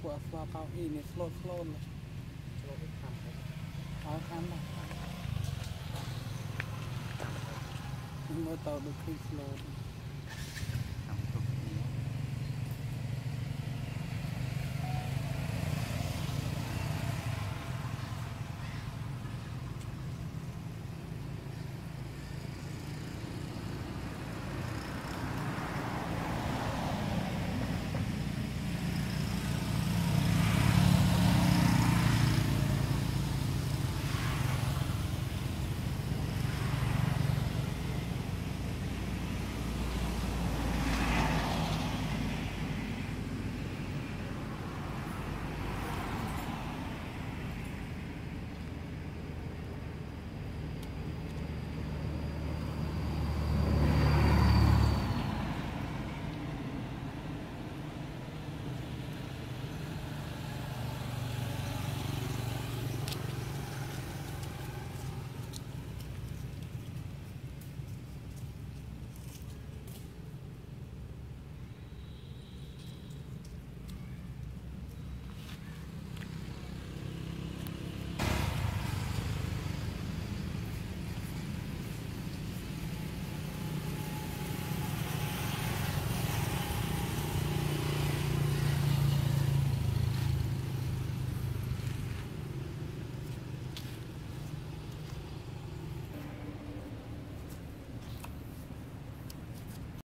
ពួកអស្វាកោអ៊ីនេះ slow slow ឆ្លងខាំអោខាំដែរមើលតើដូចឃើញ slow ដែរ